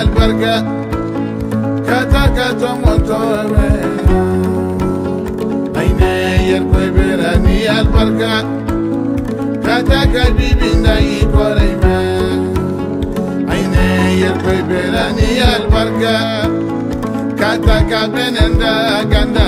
albarka kata kata montore aine yer koy berani albarka ikore me aine yer koy berani albarka kata kabenenda gandame Odula